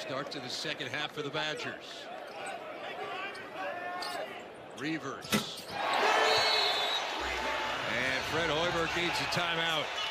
Start to the second half for the Badgers. Reavers. And Fred Hoiberg needs a timeout.